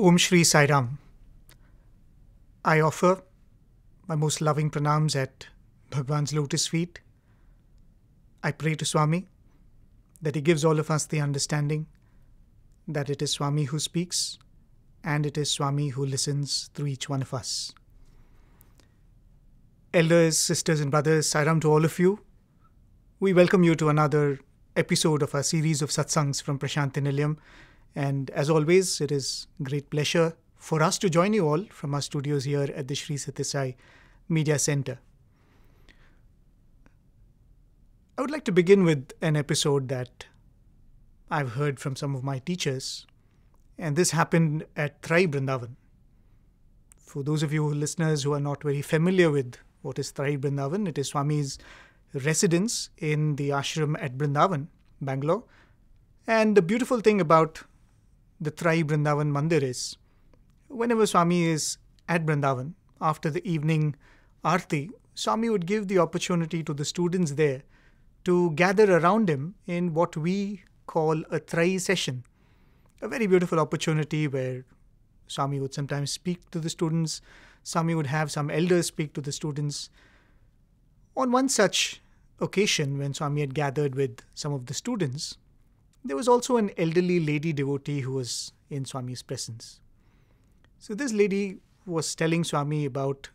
Om Shri Sai Ram. I offer my most loving pranams at Bhagwan's lotus feet. I pray to Swami that he gives all of us the understanding that it is Swami who speaks and it is Swami who listens through each one of us. Elders, sisters, and brothers, Sai Ram to all of you. We welcome you to another episode of our series of satsangs from Prasanthi Nilayam. And as always, it is great pleasure for us to join you all from our studios here at the Sri Sathya Sai Media Center. I would like to begin with an episode that I've heard from some of my teachers, and this happened at Trayee Brindavan. For those of you listeners who are not very familiar with what is Trayee Brindavan, it is Swami's residence in the ashram at Brindavan, Bangalore. And the beautiful thing about the Trayee Brindavan Mandir is whenever Swami is at Brindavan, after the evening arti, Swami would give the opportunity to the students there to gather around him in what we call a Trayee session. A very beautiful opportunity where Swami would sometimes speak to the students, Swami would have some elders speak to the students. On one such occasion, when Swami had gathered with some of the students, there was also an elderly lady devotee who was in Swami's presence. So, this lady was telling Swami about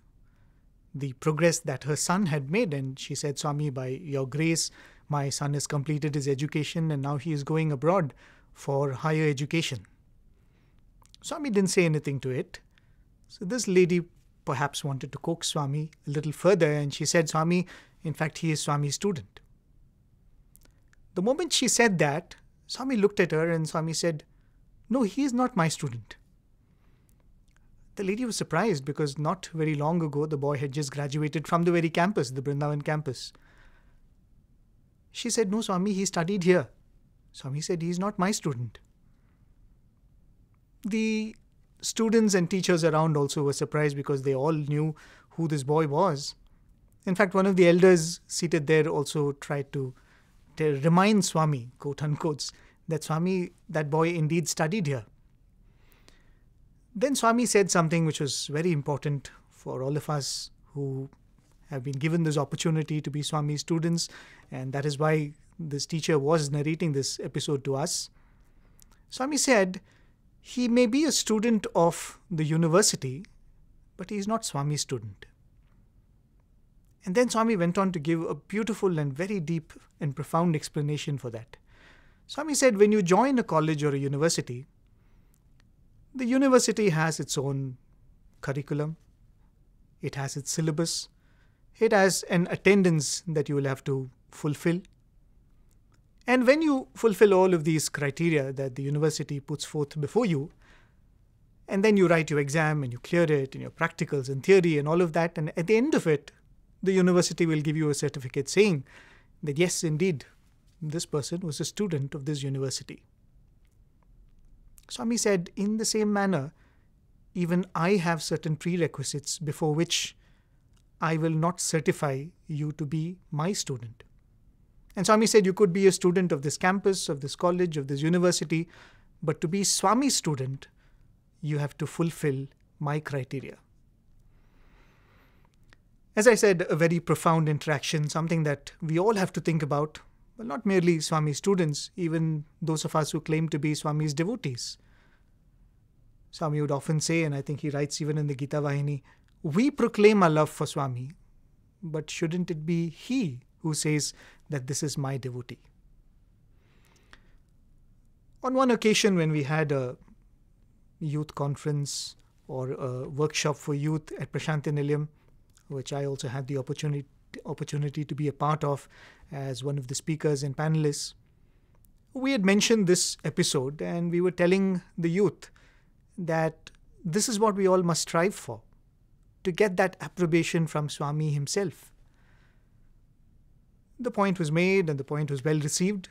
the progress that her son had made, and she said, Swami, by your grace, my son has completed his education and now he is going abroad for higher education. Swami didn't say anything to it. So, this lady perhaps wanted to coax Swami a little further, and she said, Swami, in fact, he is Swami's student. The moment she said that, Swami looked at her and Swami said, No, he is not my student. The lady was surprised because not very long ago the boy had just graduated from the very campus, the Brindavan campus. She said, No, Swami, he studied here. Swami said, He is not my student. The students and teachers around also were surprised because they all knew who this boy was. In fact, one of the elders seated there also tried to, to remind Swami, quote unquote, that Swami, that boy indeed studied here. Then Swami said something which was very important for all of us who have been given this opportunity to be Swami students, and that is why this teacher was narrating this episode to us. Swami said, He may be a student of the university, but he is not Swami's student. And then Swami went on to give a beautiful and very deep and profound explanation for that. Swami said, when you join a college or a university, the university has its own curriculum, it has its syllabus, it has an attendance that you will have to fulfill. And when you fulfill all of these criteria that the university puts forth before you, and then you write your exam and you clear it and your practicals and theory and all of that, and at the end of it, the university will give you a certificate saying that yes, indeed, this person was a student of this university. Swami said, in the same manner, even I have certain prerequisites before which I will not certify you to be my student. And Swami said, you could be a student of this campus, of this college, of this university, but to be Swami's student, you have to fulfill my criteria. As I said, a very profound interaction, something that we all have to think about. Well, not merely Swami students, even those of us who claim to be Swami's devotees. Swami would often say, and I think he writes even in the Gita Vahini, we proclaim our love for Swami, but shouldn't it be he who says that this is my devotee? On one occasion, when we had a youth conference or a workshop for youth at Prasanthi Nilayam, which I also had the opportunity opportunity to be a part of as one of the speakers and panelists. We had mentioned this episode and we were telling the youth that this is what we all must strive for to get that approbation from Swami himself. The point was made and the point was well received.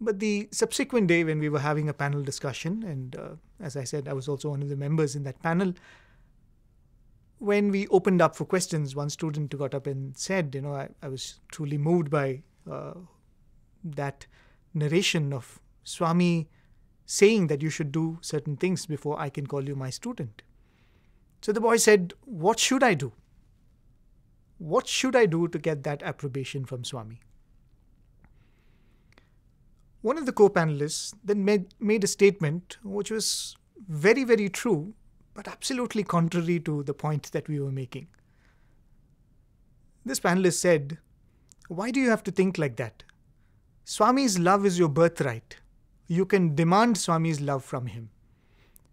But the subsequent day, when we were having a panel discussion, and uh, as I said, I was also one of the members in that panel, when we opened up for questions, one student got up and said, You know, I, I was truly moved by uh, that narration of Swami saying that you should do certain things before I can call you my student. So the boy said, What should I do? What should I do to get that approbation from Swami? One of the co panelists then made, made a statement which was very, very true, but absolutely contrary to the point that we were making. This panelist said, Why do you have to think like that? Swami's love is your birthright. You can demand Swami's love from him.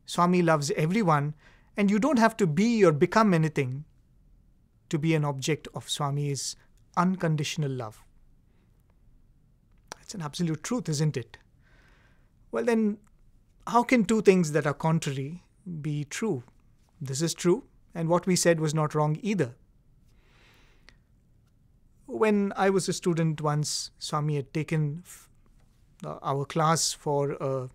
Swami loves everyone, and you don't have to be or become anything to be an object of Swami's unconditional love. It's an absolute truth, isn't it? Well, then, how can two things that are contrary be true? This is true, and what we said was not wrong either. When I was a student once, Swami had taken our class for a,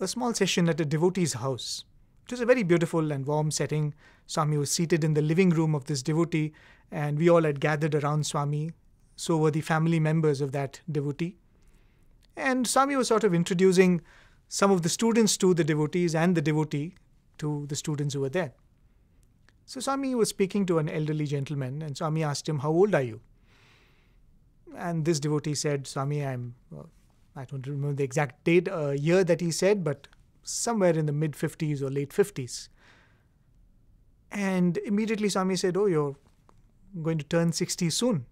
a small session at a devotee's house. It was a very beautiful and warm setting. Swami was seated in the living room of this devotee, and we all had gathered around Swami. So were the family members of that devotee. And Swami was sort of introducing some of the students to the devotees and the devotee to the students who were there. So Swami was speaking to an elderly gentleman, and Swami asked him, How old are you? And this devotee said, Swami, I'm, uh, I don't remember the exact date, uh, year that he said, but somewhere in the mid 50s or late 50s. And immediately Swami said, Oh, you're going to turn 60 soon.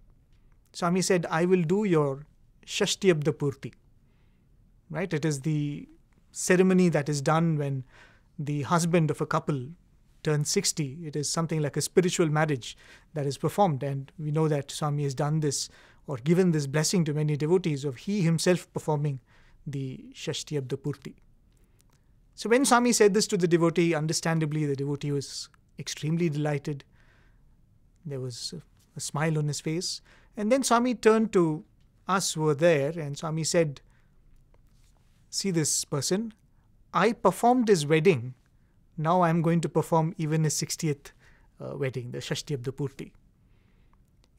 Swami said, I will do your Shashtiyabda Purti. Right? It is the ceremony that is done when the husband of a couple turns 60. It is something like a spiritual marriage that is performed. And we know that Swami has done this or given this blessing to many devotees of he himself performing the Shashtiyabda Purti. So when Swami said this to the devotee, understandably the devotee was extremely delighted. There was a smile on his face. And then Swami turned to us who were there and Swami said, See this person? I performed his wedding. Now I'm going to perform even his 60th uh, wedding, the Shashtiyabda Purti.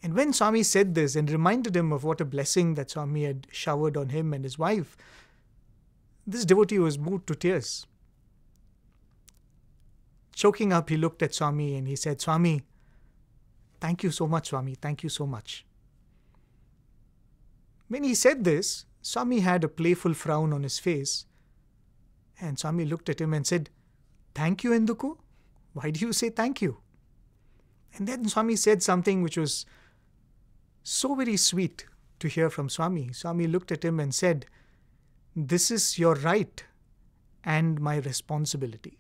And when Swami said this and reminded him of what a blessing that Swami had showered on him and his wife, this devotee was moved to tears. Choking up, he looked at Swami and he said, Swami, thank you so much, Swami, thank you so much. When he said this, Swami had a playful frown on his face. And Swami looked at him and said, Thank you, Enduku? Why do you say thank you? And then Swami said something which was so very sweet to hear from Swami. Swami looked at him and said, This is your right and my responsibility.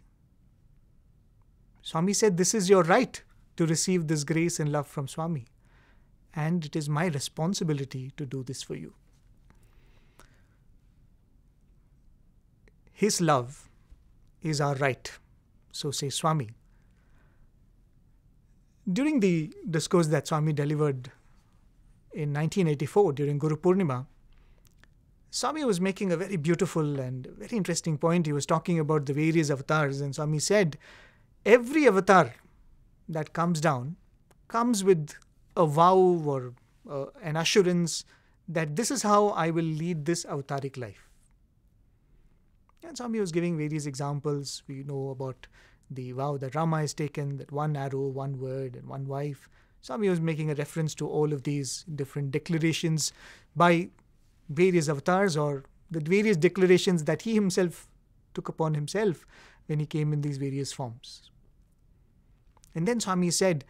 Swami said, This is your right to receive this grace and love from Swami, and it is my responsibility to do this for you. His love is our right, so says Swami. During the discourse that Swami delivered in 1984 during Guru Purnima, Swami was making a very beautiful and very interesting point. He was talking about the various avatars, and Swami said, Every avatar that comes down comes with a vow or uh, an assurance that this is how I will lead this avataric life. And Swami was giving various examples. We know about the vow that Rama has taken, that one arrow, one word, and one wife. Swami was making a reference to all of these different declarations by various avatars or the various declarations that he himself took upon himself when he came in these various forms. And then Swami said,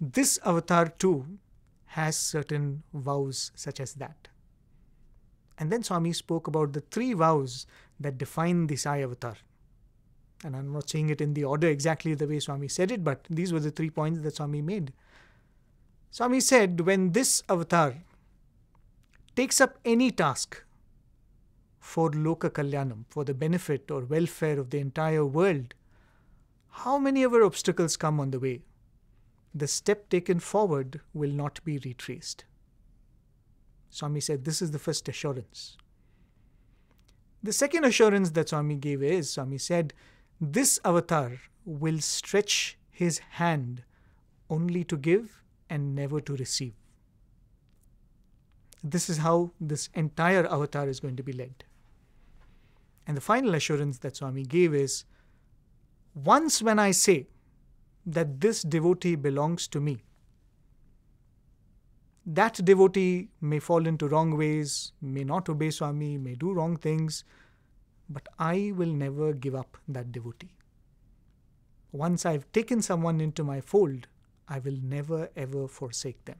This avatar too has certain vows such as that. And then Swami spoke about the three vows that define the Sai avatar. And I'm not saying it in the order exactly the way Swami said it, but these were the three points that Swami made. Swami said, when this avatar takes up any task for Loka Kalyanam, for the benefit or welfare of the entire world, how many ever obstacles come on the way, the step taken forward will not be retraced. Swami said this is the first assurance. The second assurance that Swami gave is Swami said, This avatar will stretch his hand only to give and never to receive. This is how this entire avatar is going to be led. And the final assurance that Swami gave is once when I say that this devotee belongs to me, that devotee may fall into wrong ways, may not obey Swami, may do wrong things, but I will never give up that devotee. Once I've taken someone into my fold, I will never ever forsake them.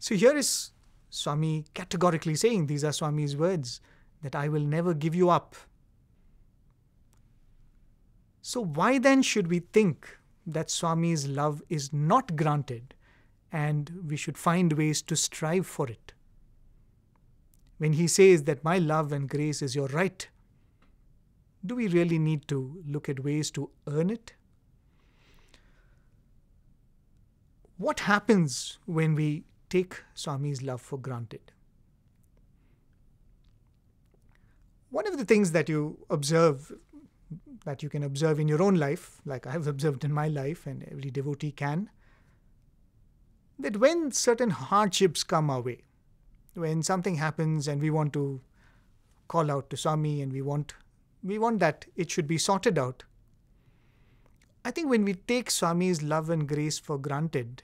So here is Swami categorically saying, these are Swami's words, that I will never give you up. So, why then should we think that Swami's love is not granted and we should find ways to strive for it? When he says that my love and grace is your right, do we really need to look at ways to earn it? What happens when we take Swami's love for granted? One of the things that you observe, that you can observe in your own life, like I have observed in my life, and every devotee can, that when certain hardships come our way, when something happens and we want to call out to Swami and we want we want that it should be sorted out. I think when we take Swami's love and grace for granted,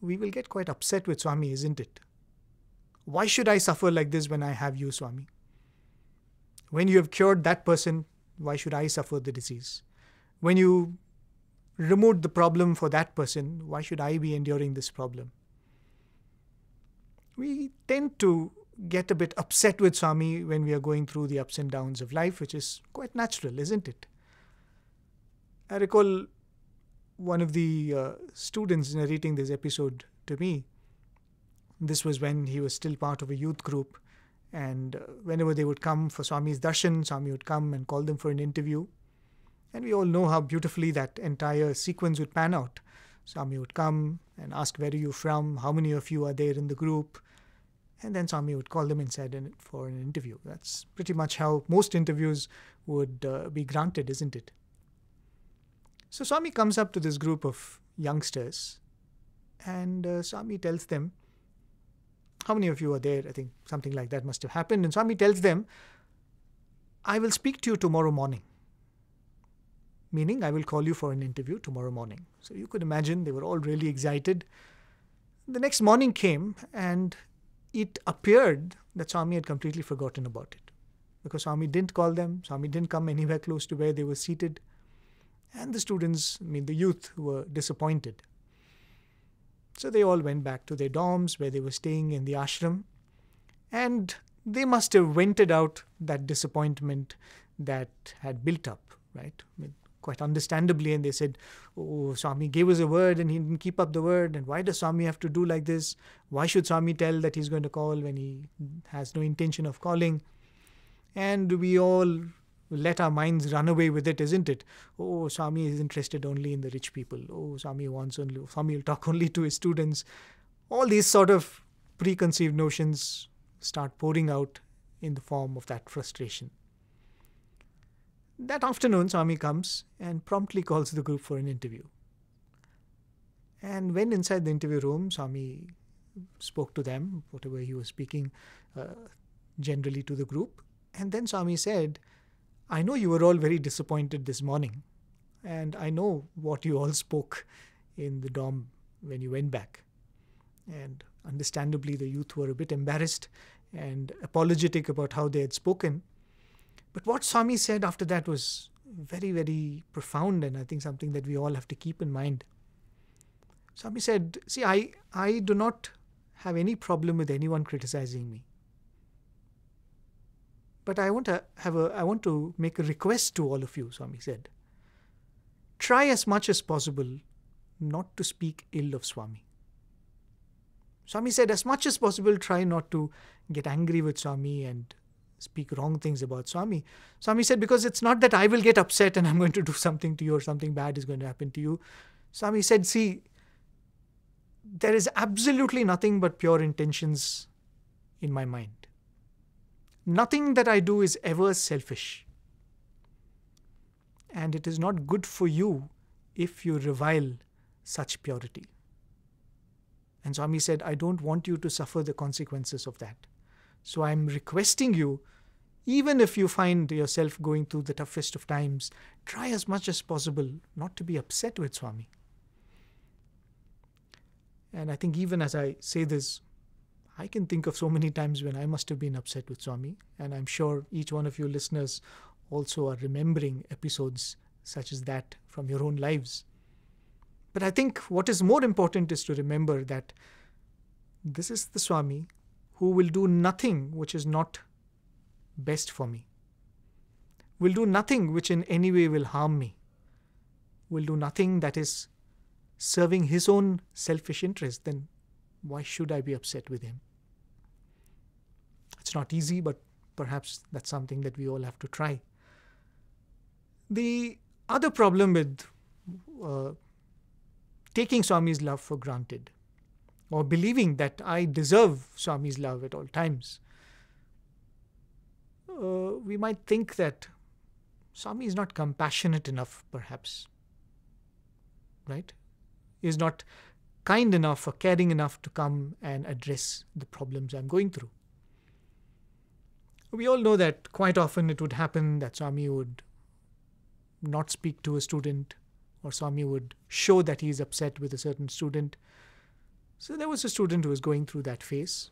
we will get quite upset with Swami, isn't it? Why should I suffer like this when I have you, Swami? When you have cured that person, why should I suffer the disease? When you removed the problem for that person, why should I be enduring this problem? We tend to get a bit upset with Swami when we are going through the ups and downs of life, which is quite natural, isn't it? I recall one of the uh, students narrating this episode to me. This was when he was still part of a youth group, and uh, whenever they would come for Swami's darshan, Swami would come and call them for an interview. And we all know how beautifully that entire sequence would pan out. Swami would come and ask, Where are you from? How many of you are there in the group? and then Swami would call them inside for an interview. That's pretty much how most interviews would uh, be granted, isn't it? So Swami comes up to this group of youngsters and uh, Swami tells them, How many of you are there? I think something like that must have happened. And Swami tells them, I will speak to you tomorrow morning. Meaning, I will call you for an interview tomorrow morning. So you could imagine they were all really excited. The next morning came, and it appeared that Swami had completely forgotten about it because Swami didn't call them, Swami didn't come anywhere close to where they were seated. And the students, I mean, the youth were disappointed. So they all went back to their dorms where they were staying in the ashram. And they must have vented out that disappointment that had built up, right? Quite understandably. And they said, Oh, Swami gave us a word and he didn't keep up the word. And why does Swami have to do like this? Why should Swami tell that he's going to call when he has no intention of calling? And we all let our minds run away with it, isn't it? Oh, Swami is interested only in the rich people. Oh, Swami wants only, Swami will talk only to his students. All these sort of preconceived notions start pouring out in the form of that frustration. That afternoon, Swami comes and promptly calls the group for an interview. And when inside the interview room, Swami spoke to them, whatever he was speaking uh, generally to the group. And then Swami said, I know you were all very disappointed this morning, and I know what you all spoke in the dorm when you went back. And understandably, the youth were a bit embarrassed and apologetic about how they had spoken. But what Swami said after that was very, very profound, and I think something that we all have to keep in mind. Swami said, See, I, I do not have any problem with anyone criticizing me. But I want to have a I want to make a request to all of you, Swami said. Try as much as possible not to speak ill of Swami. Swami said, as much as possible, try not to get angry with Swami and speak wrong things about Swami. Swami said, because it's not that I will get upset and I'm going to do something to you or something bad is going to happen to you. Swami said, see, there is absolutely nothing but pure intentions in my mind. Nothing that I do is ever selfish. And it is not good for you if you revile such purity. And Swami said, I don't want you to suffer the consequences of that. So I'm requesting you, even if you find yourself going through the toughest of times, try as much as possible not to be upset with Swami. And I think even as I say this, I can think of so many times when I must have been upset with Swami, and I'm sure each one of you listeners also are remembering episodes such as that from your own lives. But I think what is more important is to remember that this is the Swami who will do nothing which is not best for me, will do nothing which in any way will harm me, will do nothing that is serving his own selfish interest, then why should I be upset with him? It's not easy, but perhaps that's something that we all have to try. The other problem with uh, taking Swami's love for granted or believing that I deserve Swami's love at all times, uh, we might think that Swami is not compassionate enough, perhaps. Right? Is not kind enough or caring enough to come and address the problems I'm going through. We all know that quite often it would happen that Swami would not speak to a student, or Swami would show that he is upset with a certain student. So there was a student who was going through that phase.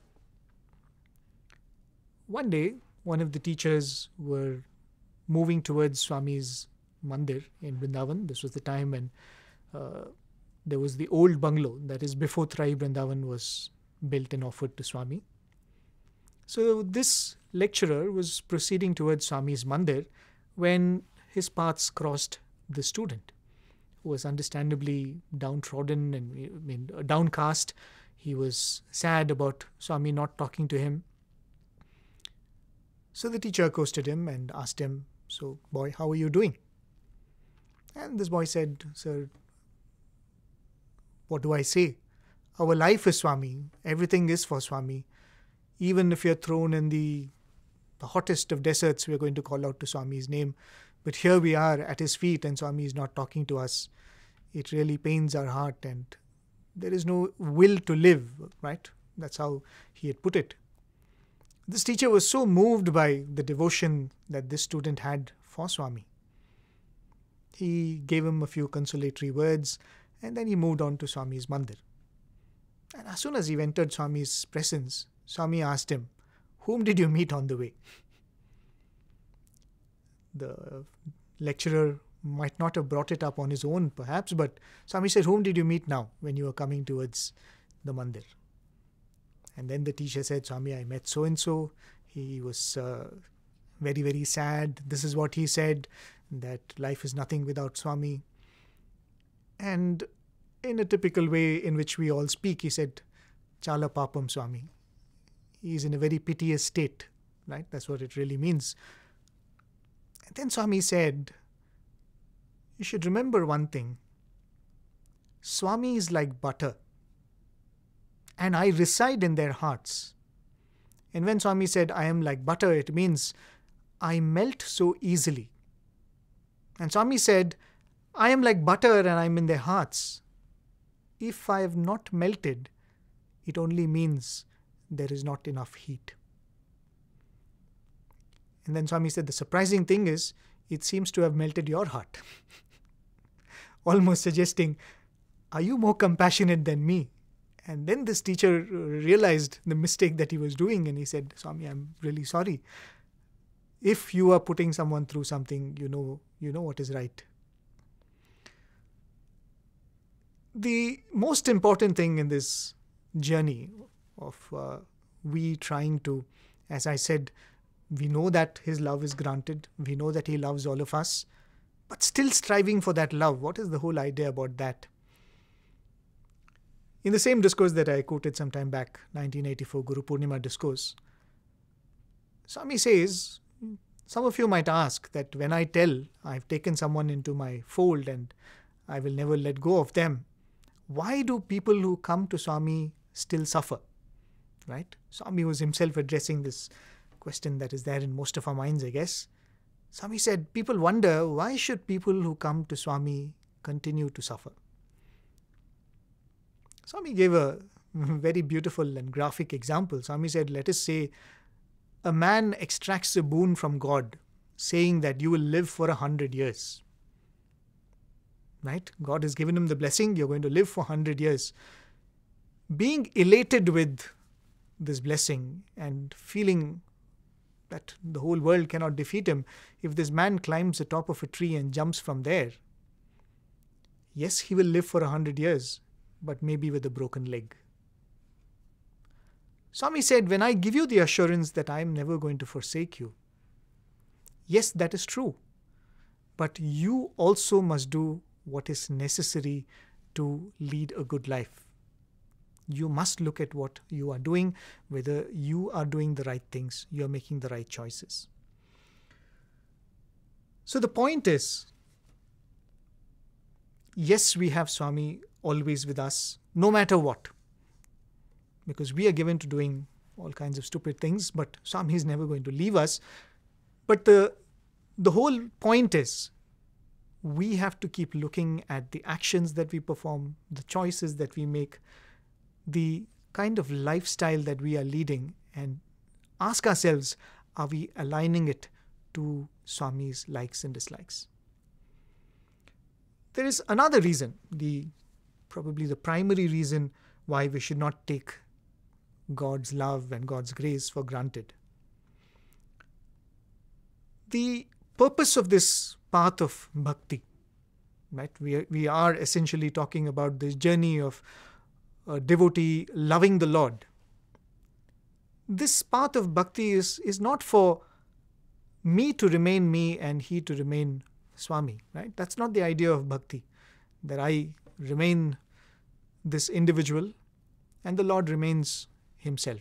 One day, one of the teachers were moving towards Swami's mandir in Vrindavan. This was the time when uh, there was the old bungalow, that is before Trayee Vrindavan was built and offered to Swami. So this lecturer was proceeding towards Swami's mandir when his paths crossed the student, was understandably downtrodden and I mean, downcast. He was sad about Swami not talking to him. So the teacher accosted him and asked him, So, boy, how are you doing? And this boy said, Sir, what do I say? Our life is Swami. Everything is for Swami. Even if you're thrown in the, the hottest of deserts, we're going to call out to Swami's name. But here we are at his feet, and Swami is not talking to us. It really pains our heart, and there is no will to live, right? That's how he had put it. This teacher was so moved by the devotion that this student had for Swami. He gave him a few consolatory words and then he moved on to Swami's mandir. And as soon as he entered Swami's presence, Swami asked him, Whom did you meet on the way? The lecturer might not have brought it up on his own, perhaps, but Swami said, Whom did you meet now when you were coming towards the mandir? And then the teacher said, Swami, I met so and so. He was uh, very, very sad. This is what he said that life is nothing without Swami. And in a typical way in which we all speak, he said, Chala Papam Swami. He is in a very piteous state, right? That's what it really means. And then Swami said, You should remember one thing Swami is like butter, and I reside in their hearts. And when Swami said, I am like butter, it means I melt so easily. And Swami said, I am like butter and I am in their hearts. If I have not melted, it only means there is not enough heat. And then Swami said, The surprising thing is, it seems to have melted your heart. Almost suggesting, Are you more compassionate than me? And then this teacher realized the mistake that he was doing and he said, Swami, I'm really sorry. If you are putting someone through something, you know, you know what is right. The most important thing in this journey of uh, we trying to, as I said, we know that His love is granted, we know that He loves all of us, but still striving for that love. What is the whole idea about that? In the same discourse that I quoted some time back, 1984 Guru Purnima discourse, Swami says, some of you might ask that when I tell I've taken someone into my fold and I will never let go of them, why do people who come to Swami still suffer? Right? Swami was himself addressing this question that is there in most of our minds, I guess. Swami said, People wonder why should people who come to Swami continue to suffer? Swami gave a very beautiful and graphic example. Swami said, Let us say a man extracts a boon from God, saying that you will live for a hundred years. Right? God has given him the blessing, you're going to live for a hundred years. Being elated with this blessing and feeling that the whole world cannot defeat him, if this man climbs the top of a tree and jumps from there, yes, he will live for a hundred years, but maybe with a broken leg. Swami said, When I give you the assurance that I am never going to forsake you, yes, that is true. But you also must do what is necessary to lead a good life. You must look at what you are doing, whether you are doing the right things, you are making the right choices. So the point is yes, we have Swami always with us, no matter what because we are given to doing all kinds of stupid things, but Swami is never going to leave us. But the, the whole point is we have to keep looking at the actions that we perform, the choices that we make, the kind of lifestyle that we are leading, and ask ourselves are we aligning it to Swami's likes and dislikes? There is another reason, the probably the primary reason why we should not take God's love and God's grace for granted. The purpose of this path of bhakti, right? We are, we are essentially talking about this journey of a devotee loving the Lord. This path of bhakti is, is not for me to remain me and he to remain Swami, right? That's not the idea of bhakti, that I remain this individual and the Lord remains himself.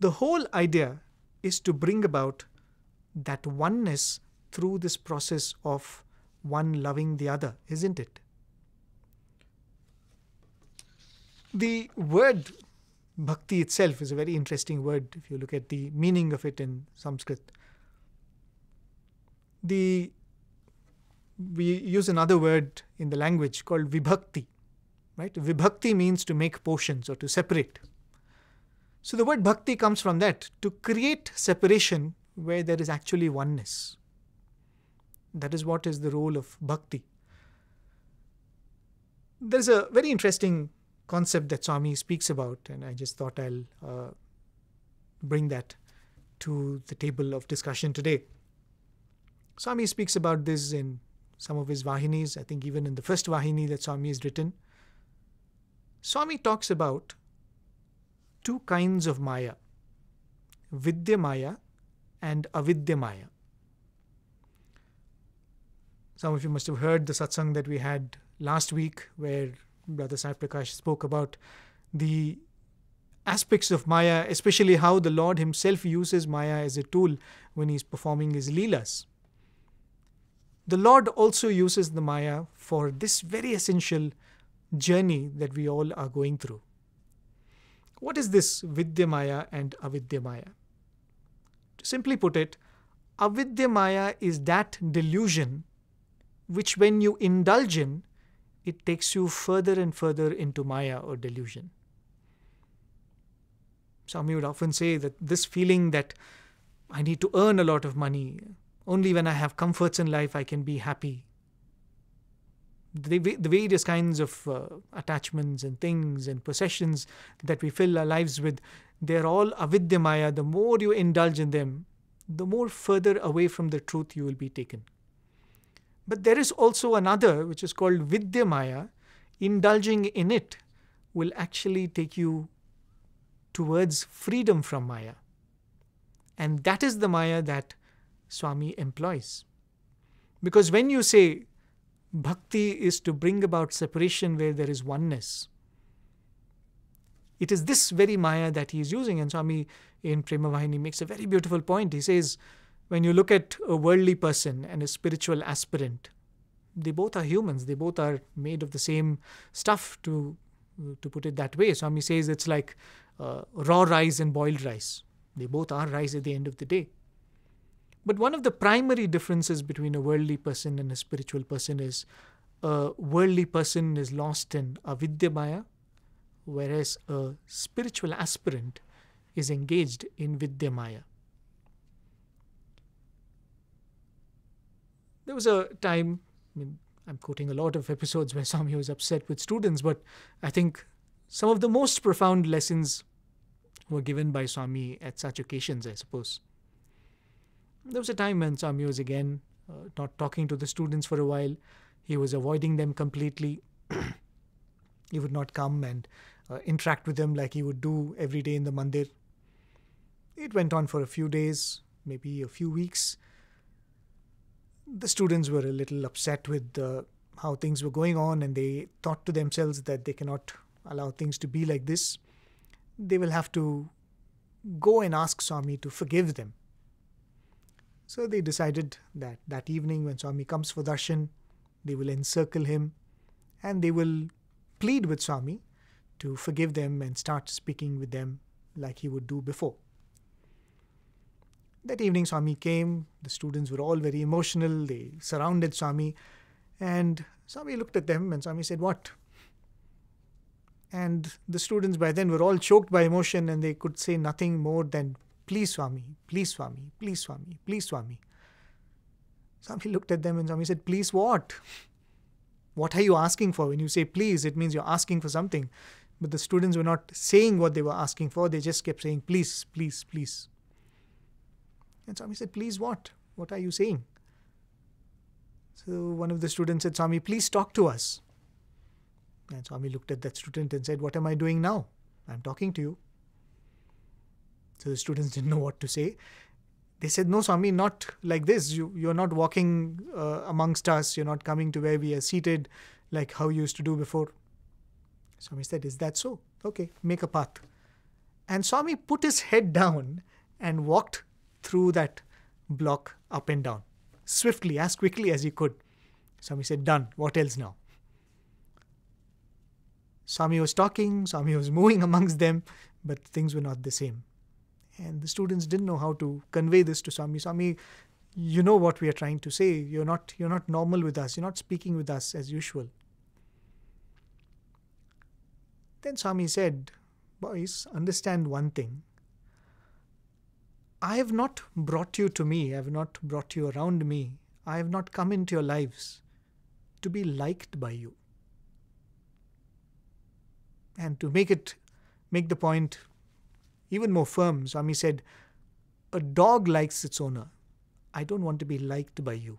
The whole idea is to bring about that oneness through this process of one loving the other, isn't it? The word bhakti itself is a very interesting word if you look at the meaning of it in Sanskrit. The we use another word in the language called vibhakti, Right? Vibhakti means to make portions or to separate. So the word bhakti comes from that to create separation where there is actually oneness. That is what is the role of bhakti. There's a very interesting concept that Swami speaks about, and I just thought I'll uh, bring that to the table of discussion today. Swami speaks about this in some of his Vahinis, I think even in the first Vahini that Swami has written. Swami talks about two kinds of Maya Vidya Maya and Avidya Maya. Some of you must have heard the satsang that we had last week where Brother Sai Prakash spoke about the aspects of Maya, especially how the Lord Himself uses Maya as a tool when He's performing His Leelas. The Lord also uses the Maya for this very essential journey that we all are going through. What is this Vidya Maya and Avidya Maya? To simply put it, Avidya Maya is that delusion which, when you indulge in, it takes you further and further into Maya or delusion. Some would often say that this feeling that I need to earn a lot of money, only when I have comforts in life I can be happy the, the various kinds of uh, attachments and things and possessions that we fill our lives with, they're all avidyamaya. The more you indulge in them, the more further away from the truth you will be taken. But there is also another which is called vidyamaya. Indulging in it will actually take you towards freedom from Maya. And that is the Maya that Swami employs. Because when you say, Bhakti is to bring about separation where there is oneness. It is this very Maya that he is using. And Swami in Prema Vahini makes a very beautiful point. He says, when you look at a worldly person and a spiritual aspirant, they both are humans. They both are made of the same stuff, to, to put it that way. Swami says it's like uh, raw rice and boiled rice. They both are rice at the end of the day. But one of the primary differences between a worldly person and a spiritual person is a worldly person is lost in avidya maya, whereas a spiritual aspirant is engaged in Vidyamaya. There was a time, I mean, I'm quoting a lot of episodes where Swami was upset with students, but I think some of the most profound lessons were given by Swami at such occasions, I suppose. There was a time when Swami was again uh, not talking to the students for a while. He was avoiding them completely. he would not come and uh, interact with them like he would do every day in the mandir. It went on for a few days, maybe a few weeks. The students were a little upset with uh, how things were going on, and they thought to themselves that they cannot allow things to be like this. They will have to go and ask Swami to forgive them. So they decided that that evening, when Swami comes for darshan, they will encircle him and they will plead with Swami to forgive them and start speaking with them like he would do before. That evening, Swami came. The students were all very emotional. They surrounded Swami. And Swami looked at them and Swami said, What? And the students by then were all choked by emotion and they could say nothing more than, Please, Swami, please, Swami, please, Swami, please, Swami. Swami looked at them and Swami said, Please, what? What are you asking for? When you say please, it means you're asking for something. But the students were not saying what they were asking for, they just kept saying, Please, please, please. And Swami said, Please, what? What are you saying? So one of the students said, Swami, please talk to us. And Swami looked at that student and said, What am I doing now? I'm talking to you. So the students didn't know what to say. They said, No, Swami, not like this. You, you're not walking uh, amongst us. You're not coming to where we are seated like how you used to do before. Swami said, Is that so? Okay, make a path. And Swami put his head down and walked through that block up and down, swiftly, as quickly as he could. Swami said, Done. What else now? Swami was talking, Swami was moving amongst them, but things were not the same. And the students didn't know how to convey this to Swami. Swami, you know what we are trying to say. You're not you're not normal with us. You're not speaking with us as usual. Then Swami said, Boys, understand one thing. I have not brought you to me, I have not brought you around me, I have not come into your lives to be liked by you. And to make it make the point even more firm, Swami said, A dog likes its owner. I don't want to be liked by you.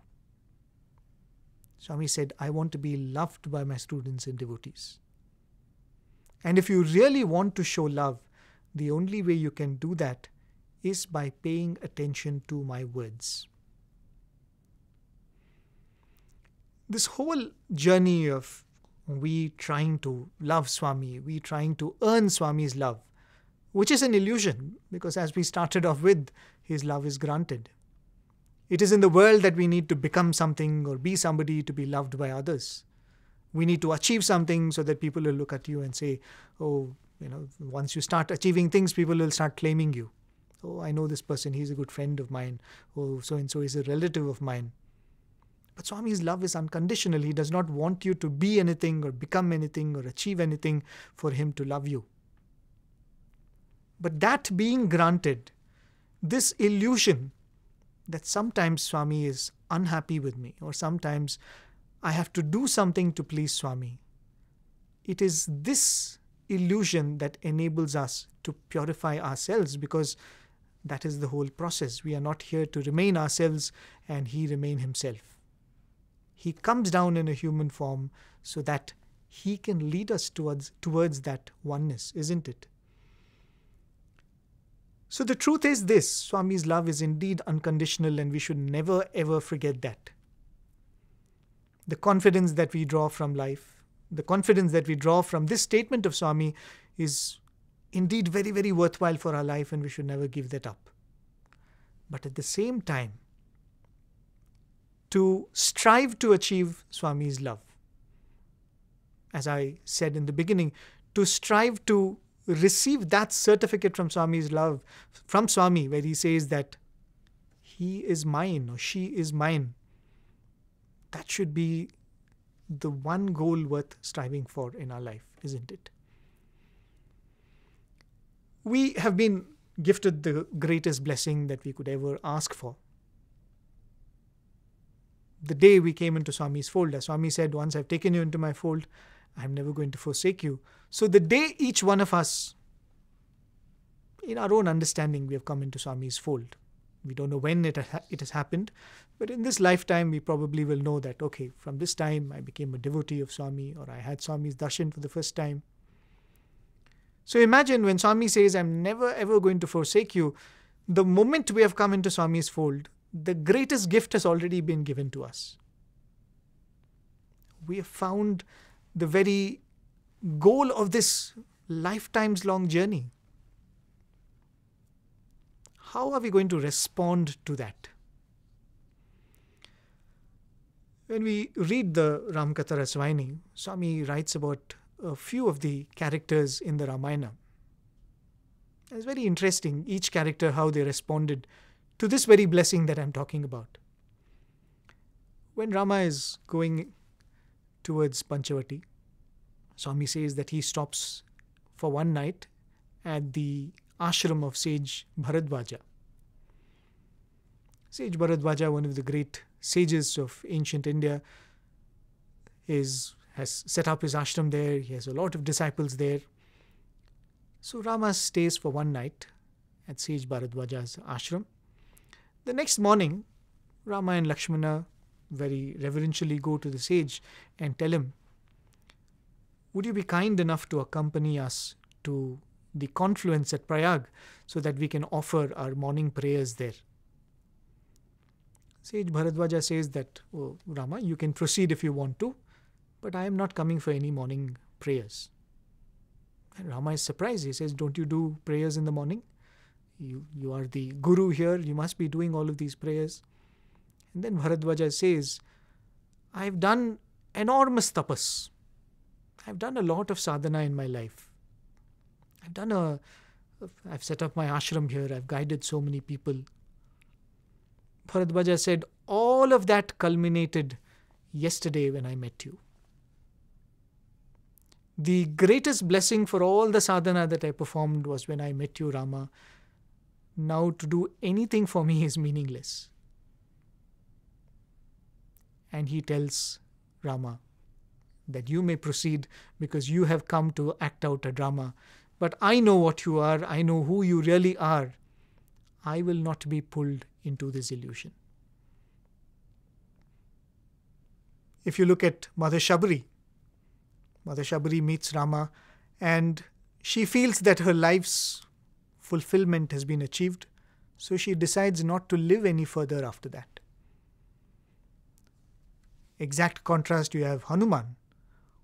Swami said, I want to be loved by my students and devotees. And if you really want to show love, the only way you can do that is by paying attention to my words. This whole journey of we trying to love Swami, we trying to earn Swami's love, which is an illusion because as we started off with, his love is granted. It is in the world that we need to become something or be somebody to be loved by others. We need to achieve something so that people will look at you and say, oh, you know, once you start achieving things, people will start claiming you. Oh, I know this person, he's a good friend of mine. Oh, so and so is a relative of mine. But Swami's love is unconditional. He does not want you to be anything or become anything or achieve anything for him to love you. But that being granted, this illusion that sometimes Swami is unhappy with me or sometimes I have to do something to please Swami, it is this illusion that enables us to purify ourselves because that is the whole process. We are not here to remain ourselves and He remain Himself. He comes down in a human form so that He can lead us towards, towards that oneness, isn't it? So the truth is this Swami's love is indeed unconditional, and we should never ever forget that. The confidence that we draw from life, the confidence that we draw from this statement of Swami is indeed very, very worthwhile for our life, and we should never give that up. But at the same time, to strive to achieve Swami's love. As I said in the beginning, to strive to receive that certificate from Swami's love, from Swami, where he says that he is mine or she is mine. That should be the one goal worth striving for in our life, isn't it? We have been gifted the greatest blessing that we could ever ask for. The day we came into Swami's fold, as Swami said, once I've taken you into my fold, I'm never going to forsake you. So the day each one of us, in our own understanding, we have come into Swami's fold. We don't know when it, ha- it has happened, but in this lifetime, we probably will know that, okay, from this time I became a devotee of Swami or I had Swami's darshan for the first time. So imagine when Swami says, I'm never ever going to forsake you, the moment we have come into Swami's fold, the greatest gift has already been given to us. We have found the very goal of this lifetime's long journey. How are we going to respond to that? When we read the Ramakatha Rasavahini, Swami writes about a few of the characters in the Ramayana. It's very interesting, each character, how they responded to this very blessing that I'm talking about. When Rama is going towards Panchavati, Swami says that he stops for one night at the ashram of sage Bharadwaja. Sage Bharadwaja, one of the great sages of ancient India, is has set up his ashram there. He has a lot of disciples there. So Rama stays for one night at Sage Bharadwaja's ashram. The next morning, Rama and Lakshmana very reverentially go to the sage and tell him, Would you be kind enough to accompany us to the confluence at Prayag so that we can offer our morning prayers there? Sage Bharadwaja says that, oh, Rama, you can proceed if you want to, but I am not coming for any morning prayers. And Rama is surprised. He says, Don't you do prayers in the morning? You, you are the guru here, you must be doing all of these prayers. And then Bharadwaja says, I've done enormous tapas. I've done a lot of sadhana in my life. I've done a, I've set up my ashram here, I've guided so many people. Bharadwaja said, All of that culminated yesterday when I met you the greatest blessing for all the sadhana that I performed was when I met you, Rama. Now, to do anything for me is meaningless. And he tells Rama that you may proceed because you have come to act out a drama. But I know what you are, I know who you really are. I will not be pulled into this illusion. If you look at Mother Shabri, Mother Shabri meets Rama and she feels that her life's fulfillment has been achieved, so she decides not to live any further after that. Exact contrast you have Hanuman,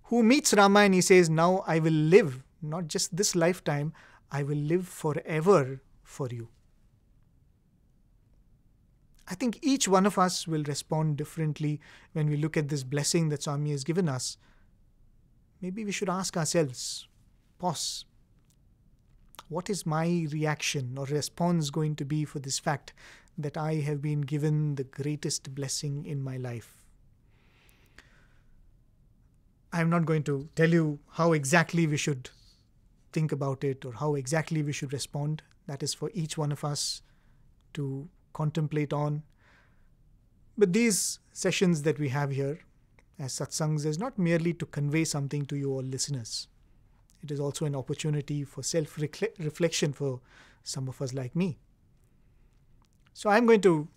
who meets Rama and he says, Now I will live, not just this lifetime, I will live forever for you. I think each one of us will respond differently when we look at this blessing that Swami has given us maybe we should ask ourselves pause. What is my reaction or response going to be for this fact that I have been given the greatest blessing in my life? I'm not going to tell you how exactly we should think about it or how exactly we should respond. That is for each one of us to contemplate on. But these sessions that we have here as satsangs is not merely to convey something to you all listeners. It is also an opportunity for self reflection for some of us like me. So I'm going to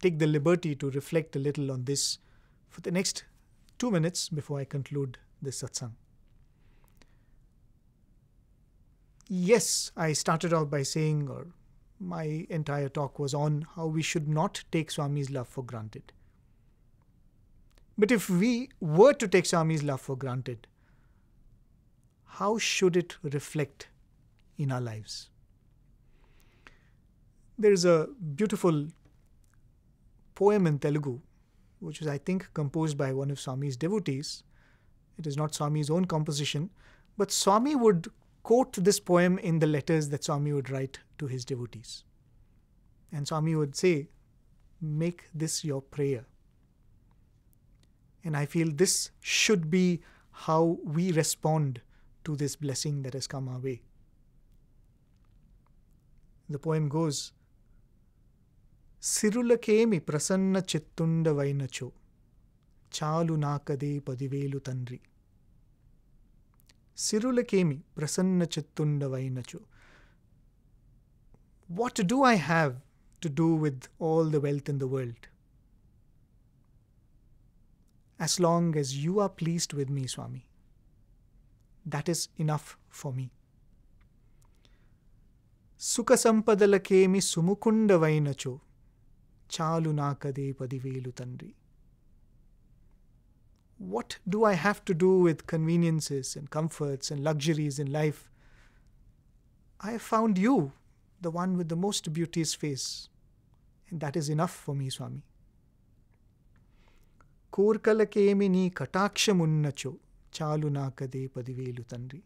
take the liberty to reflect a little on this for the next two minutes before I conclude this satsang. Yes, I started off by saying, or my entire talk was on how we should not take Swami's love for granted. But if we were to take Swami's love for granted, how should it reflect in our lives? There is a beautiful poem in Telugu, which is, I think, composed by one of Swami's devotees. It is not Swami's own composition, but Swami would quote this poem in the letters that Swami would write to his devotees. And Swami would say, Make this your prayer. And I feel this should be how we respond to this blessing that has come our way. The poem goes సిరులకేమి Prasanna చిత్తుండవైనచో చాలు నాకదే పదివేలు తండ్రి సిరులకేమి Prasanna చిత్తుండవైనచో What do I have to do with all the wealth in the world? As long as you are pleased with me, Swami, that is enough for me. సుఖ సంపదలకేమి సుముకుండవైనచో చాలు నాకదే పదివేలు తండ్రి What do I have to do with conveniences and comforts and luxuries in life? I have found you, the one with the most beauteous face, and that is enough for me, Swami. కోర్కలకేమి నీ కటాక్షమున్నచో చాలు నాకదే పదివేలు తండ్రి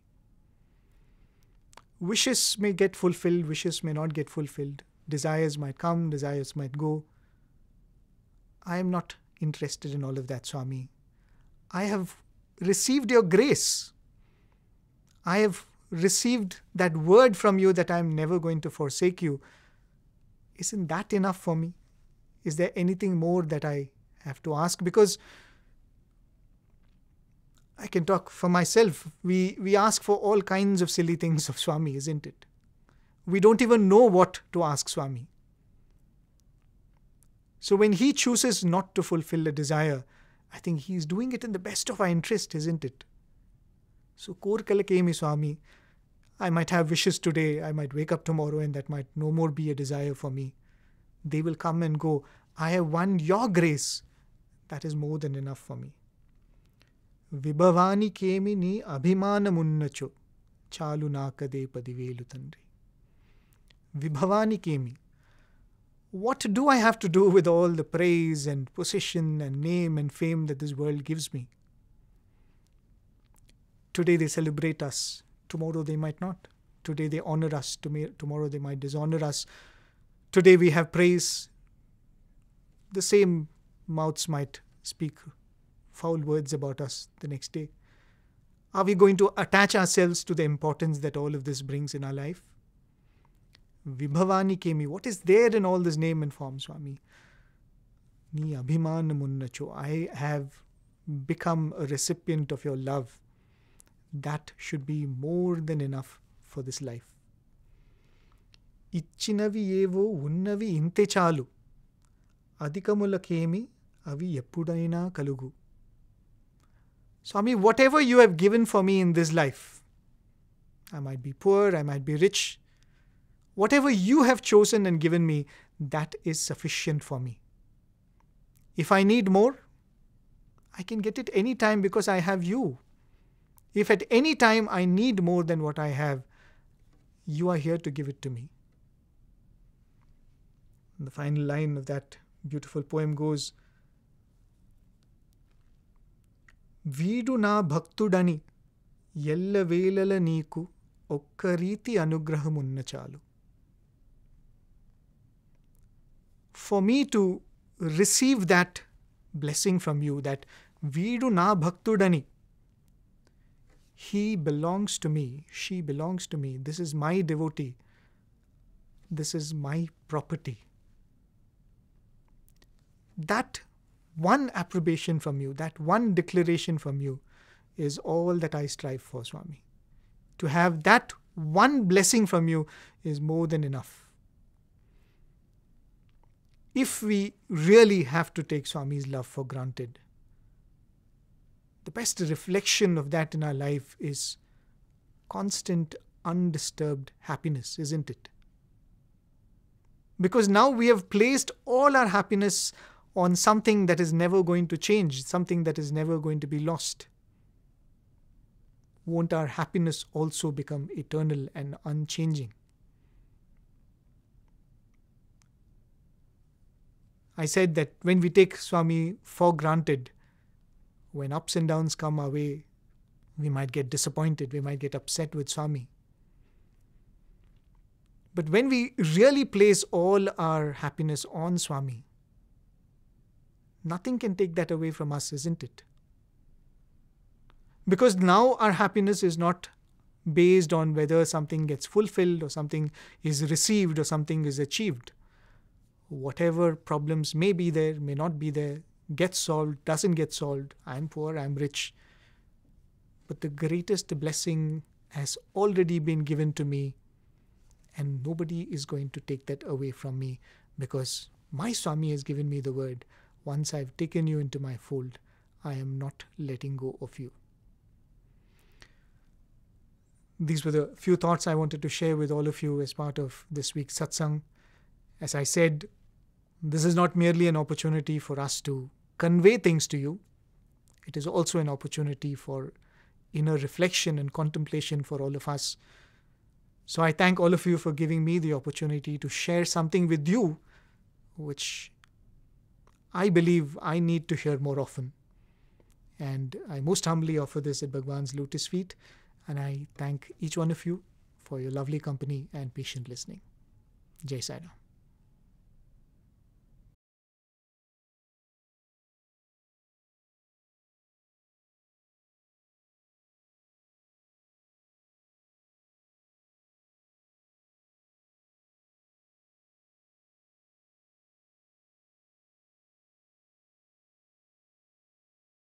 wishes may get fulfilled, wishes may not get fulfilled, desires might come, desires might go. I am not interested in all of that, Swami. I have received your grace. I have received that word from you that I am never going to forsake you. Isn't that enough for me? Is there anything more that I have to ask? Because I can talk for myself. We, we ask for all kinds of silly things of Swami, isn't it? We don't even know what to ask Swami. So when he chooses not to fulfill a desire, I think he is doing it in the best of our interest, isn't it? So Korkalakemi Swami, I might have wishes today, I might wake up tomorrow and that might no more be a desire for me. They will come and go. I have won your grace. That is more than enough for me. విభవానికేమి నీ అభిమానమున్నచో చాలు నాకదే పదివేలు తండ్రి విభవానికేమి What do I have to do with all the praise and position and name and fame that this world gives me? Today they celebrate us, tomorrow they might not. Today they honor us, tomorrow they might dishonor us. Today we have praise, the same mouths might speak foul words about us the next day? Are we going to attach ourselves to the importance that all of this brings in our life? Vibhavani Kemi, what is there in all this name and form, Swami? Ni abhimanamunnacho, I have become a recipient of your love. That should be more than enough for this life. ఇచ్చినవి ఏవో ఉన్నవి ఇంతే చాలు అధికములకేమి అవి ఎప్పుడైనా కలుగు Swami, whatever you have given for me in this life, I might be poor, I might be rich, whatever you have chosen and given me, that is sufficient for me. If I need more, I can get it any time because I have you. If at any time I need more than what I have, you are here to give it to me. And the final line of that beautiful poem goes వీడు నా భక్తుడని ఎల్లవేళల నీకు ఒక్క రీతి అనుగ్రహమున్న చాలు for me to receive that blessing from you that వీడు నా భక్తుడని he belongs to me she belongs to me this is my devotee this is my property that one approbation from you, that one declaration from you, is all that I strive for, Swami. To have that one blessing from you is more than enough. If we really have to take Swami's love for granted, the best reflection of that in our life is constant, undisturbed happiness, isn't it? Because now we have placed all our happiness on something that is never going to change, something that is never going to be lost. Won't our happiness also become eternal and unchanging? I said that when we take Swami for granted, when ups and downs come our way, we might get disappointed, we might get upset with Swami. But when we really place all our happiness on Swami, nothing can take that away from us, isn't it? Because now our happiness is not based on whether something gets fulfilled or something is received or something is achieved. Whatever problems may be there, may not be there, gets solved, doesn't get solved. I'm poor, I'm rich. But the greatest blessing has already been given to me, and nobody is going to take that away from me because my Swami has given me the word once I've taken you into my fold, I am not letting go of you. These were the few thoughts I wanted to share with all of you as part of this week's satsang. As I said, this is not merely an opportunity for us to convey things to you, it is also an opportunity for inner reflection and contemplation for all of us. So I thank all of you for giving me the opportunity to share something with you which I believe I need to hear more often. And I most humbly offer this at Bhagwan's lotus feet, and I thank each one of you for your lovely company and patient listening. Jai Sai.